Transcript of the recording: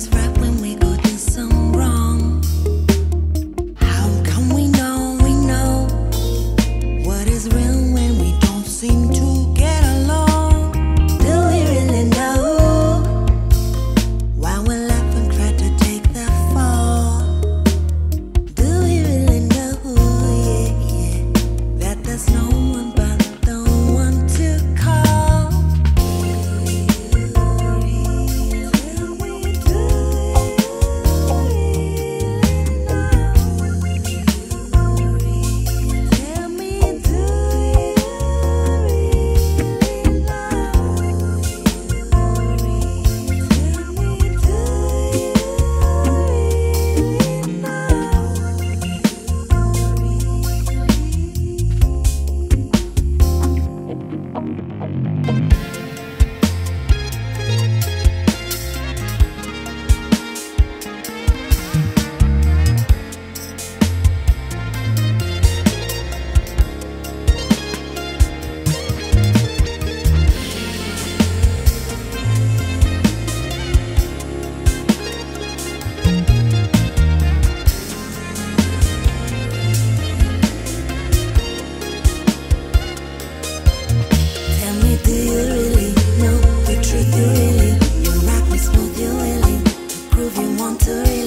is wrapped as one.